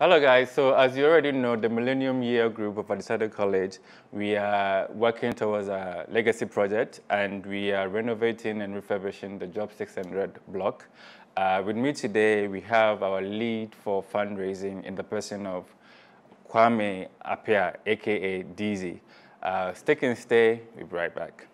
Hello guys, so as you already know, the Millennium Year group of Adisadel College, we are working towards a legacy project and we are renovating and refurbishing the Job 600 block. Uh, with me today, we have our lead for fundraising in the person of Kwame Appiah, aka DZ. Uh, stick and stay, we'll be right back.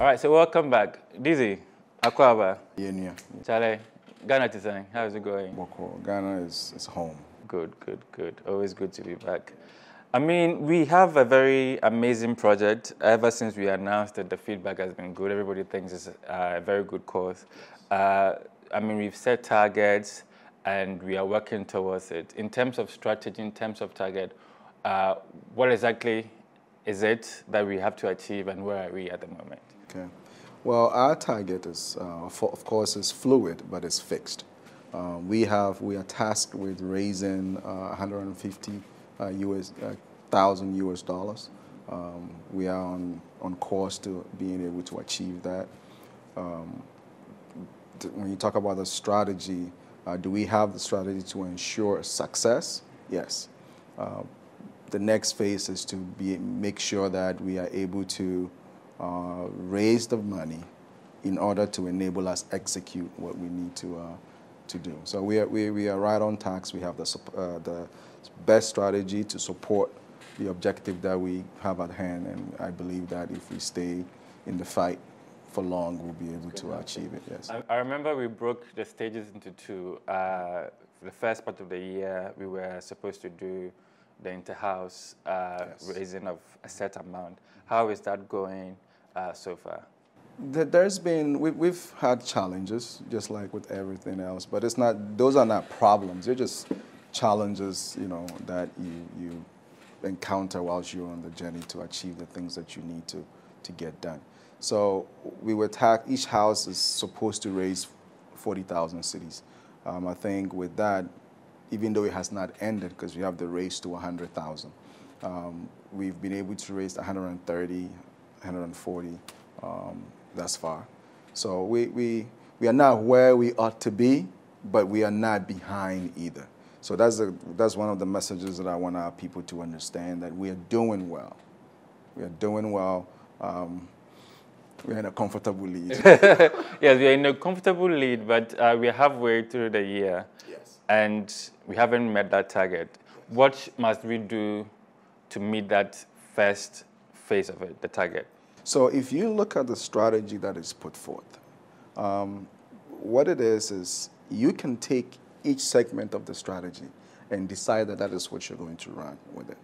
All right, so welcome back. Dizzy, Akwaaba. Yenia. Chale, Ghana Tisang, how's it going? Boko. Ghana is, is home. Good, good, good. Always good to be back. I mean, we have a very amazing project. Ever since we announced it, the feedback has been good. Everybody thinks it's a very good cause. Uh, I mean, we've set targets and we are working towards it. In terms of strategy, in terms of target, uh, what exactly is it that we have to achieve and where are we at the moment? Okay. Well, our target is, uh, for, of course, is fluid, but it's fixed. Uh, we have, we are tasked with raising uh, 150 US, uh, uh, thousand US dollars. Um, we are on, on course to being able to achieve that. Um, when you talk about the strategy, uh, do we have the strategy to ensure success? Yes. the next phase is to be, make sure that we are able to uh, raise the money in order to enable us execute what we need to uh, to do. So we are, we, we are right on tax. We have the, uh, the best strategy to support the objective that we have at hand, and I believe that if we stay in the fight for long, we'll be able to achieve it, yes. I, I remember we broke the stages into two. Uh, the first part of the year, we were supposed to do the inter-house uh, yes. raising of a set amount. How is that going? Uh, so far? There's been, we've had challenges, just like with everything else, but it's not, those are not problems. They're just challenges, you know, that you, you encounter whilst you're on the journey to achieve the things that you need to, to get done. So we were tagged, each house is supposed to raise 40,000 cedis. Um, I think with that, even though it has not ended because we have the race to 100,000, um, we've been able to raise 130, 140 um, thus far. So we, we, we are not where we ought to be, but we are not behind either. So that's, a, that's one of the messages that I want our people to understand, that we are doing well. We are doing well. Um, we're in a comfortable lead. yes, we are in a comfortable lead, but uh, we are halfway through the year. Yes. And we haven't met that target. What must we do to meet that first phase of it, the target. So if you look at the strategy that is put forth, um, what it is is you can take each segment of the strategy and decide that that is what you're going to run with it.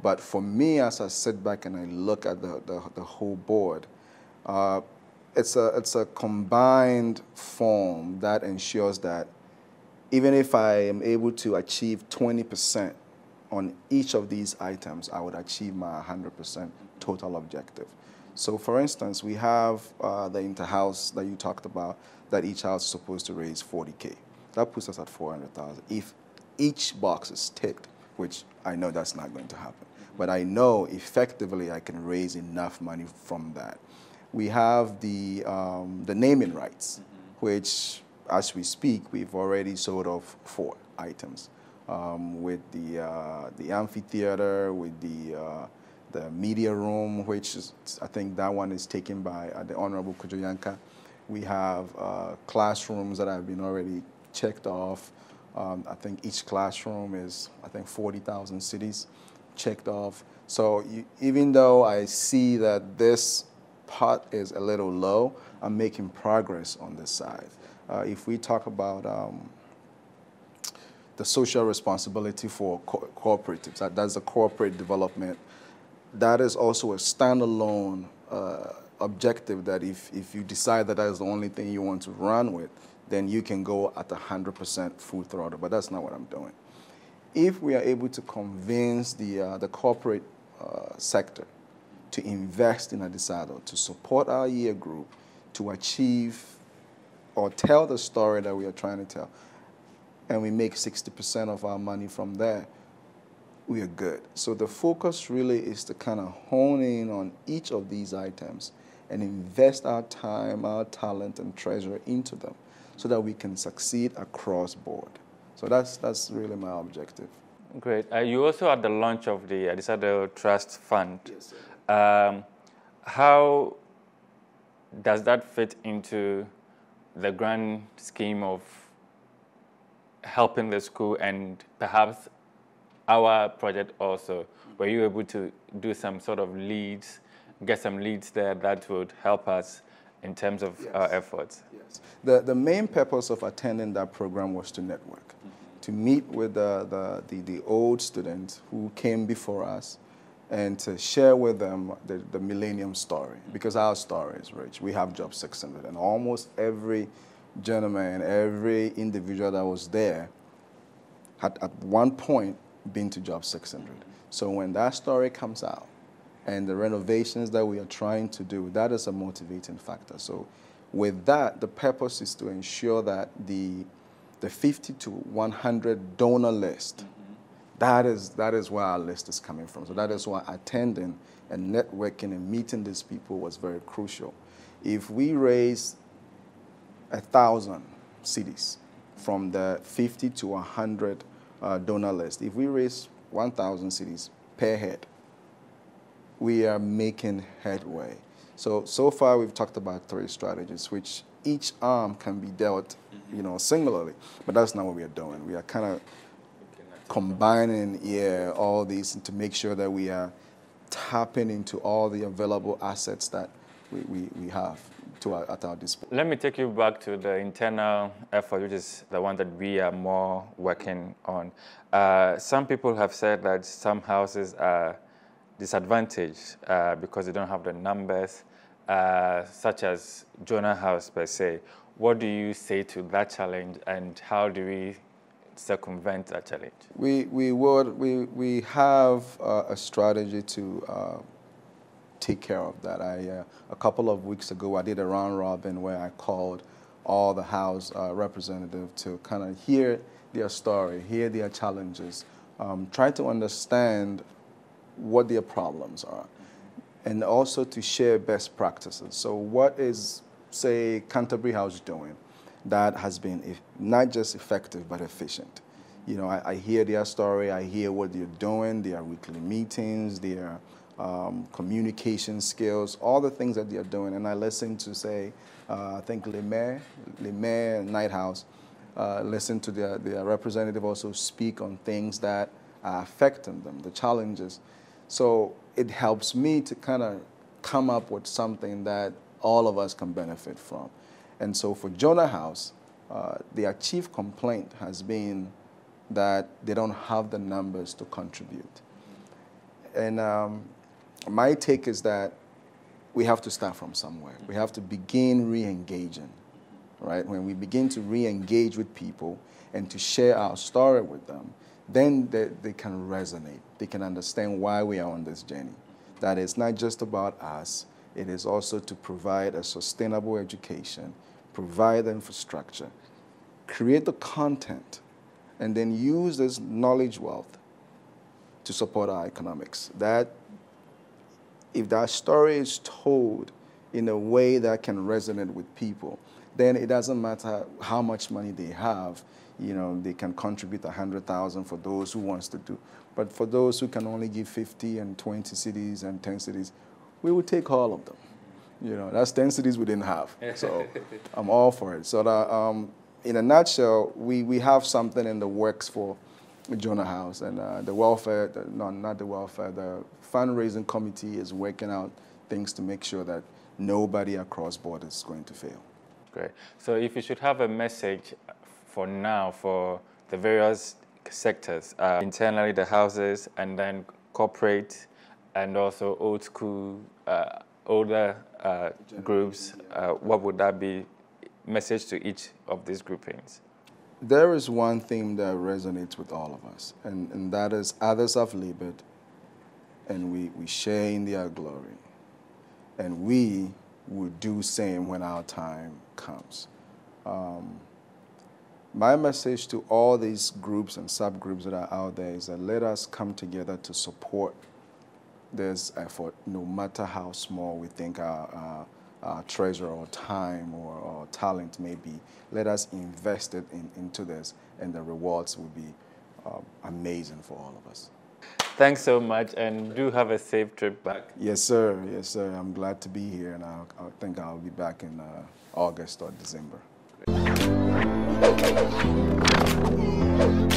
But for me, as I sit back and I look at the, the, the whole board, uh, it's, a, it's a combined form that ensures that even if I am able to achieve 20% on each of these items, I would achieve my 100% total objective. So for instance, we have uh, the inter-house that you talked about, that each house is supposed to raise 40K. That puts us at 400,000. If each box is ticked, which I know that's not going to happen, but I know effectively I can raise enough money from that. We have the, um, the naming rights, which as we speak, we've already sold off four items um, with the, uh, the amphitheater, with the, uh, the media room, which is, I think that one is taken by uh, the Honorable Kojo Yankah. We have uh, classrooms that have been already checked off. Um, I think each classroom is, I think, 40,000 cedis checked off. So you, even though I see that this part is a little low, I'm making progress on this side. Uh, if we talk about um, the social responsibility for co cooperatives. That, that's the corporate development. That is also a standalone uh, objective that if, if you decide that that is the only thing you want to run with, then you can go at 100% full throttle, but that's not what I'm doing. If we are able to convince the, uh, the corporate uh, sector to invest in Adisadel, to support our year group, to achieve or tell the story that we are trying to tell, and we make 60% of our money from there, we are good. So the focus really is to kind of hone in on each of these items and invest our time, our talent, and treasure into them so that we can succeed across board. So that's, that's really my objective. Great. Uh, you also at the launch of the Adisadel Trust Fund. Yes, um, how does that fit into the grand scheme of helping the school and perhaps our project also? Were you able to do some sort of leads, get some leads there that would help us in terms of yes. our efforts? Yes. The, the main purpose of attending that program was to network, mm -hmm. to meet with the, the, the, the, old students who came before us and to share with them the, the millennium story because our story is rich. We have Job 600 and almost every gentleman, every individual that was there had at one point been to Job 600. So when that story comes out and the renovations that we are trying to do, that is a motivating factor. So with that, the purpose is to ensure that the, the 50 to 100 donor list, mm -hmm. that, is, that is where our list is coming from. So that is why attending and networking and meeting these people was very crucial. If we raise a thousand cedis from the 50 to 100 uh, donor list. If we raise 1,000 cedis per head, we are making headway. So, so far we've talked about three strategies, which each arm can be dealt, you know, singularly. But that's not what we are doing. We are kind of combining, yeah, all these to make sure that we are tapping into all the available assets that we, we, we have to our, at our disposal. Let me take you back to the internal effort, which is the one that we are more working on. Uh, some people have said that some houses are disadvantaged uh, because they don't have the numbers, uh, such as Jonah House per se. What do you say to that challenge and how do we circumvent that challenge? We, we, would, we, we have uh, a strategy to uh, take care of that. I, uh, a couple of weeks ago, I did a round robin where I called all the House uh, representatives to kind of hear their story, hear their challenges, um, try to understand what their problems are, and also to share best practices. So what is, say, Canterbury House doing that has been not just effective but efficient? You know, I, I hear their story, I hear what they're doing, their weekly meetings, their um, communication skills, all the things that they're doing. And I listen to, say, uh, I think Le Maire, Le Maire Knight House, uh, listen to their, their representative also speak on things that are affecting them, the challenges. So it helps me to kind of come up with something that all of us can benefit from. And so for Jonah House, uh, their chief complaint has been that they don't have the numbers to contribute. And um, my take is that we have to start from somewhere. We have to begin re-engaging, right? When we begin to re-engage with people and to share our story with them, then they, they can resonate. They can understand why we are on this journey. That it's not just about us, it is also to provide a sustainable education, provide the infrastructure, create the content, and then use this knowledge wealth to support our economics. That if that story is told in a way that can resonate with people, then it doesn't matter how much money they have. You know, they can contribute a hundred thousand for those who wants to do. But for those who can only give 50 and 20 cedis and 10 cedis, we will take all of them. You know, that's 10 cedis we didn't have. So I'm all for it. So that, um, in a nutshell, we, we have something in the works for Jonah House and uh, the welfare, the, no, not the welfare, the fundraising committee is working out things to make sure that nobody across borders is going to fail. Great. So if you should have a message for now for the various sectors, uh, internally the houses and then corporate and also old school, uh, older uh, groups, uh, what would that be message to each of these groupings? There is one theme that resonates with all of us, and, and that is others have labored, and we, we share in their glory. And we will do same when our time comes. Um, my message to all these groups and subgroups that are out there is that let us come together to support this effort, no matter how small we think our, our, our treasure or time or, or, talent may be. Let us invest it in, into this, and the rewards will be uh, amazing for all of us. Thanks so much, and do have a safe trip back. Yes, sir. Yes, sir. I'm glad to be here, and I'll, I think I'll be back in uh, August or December.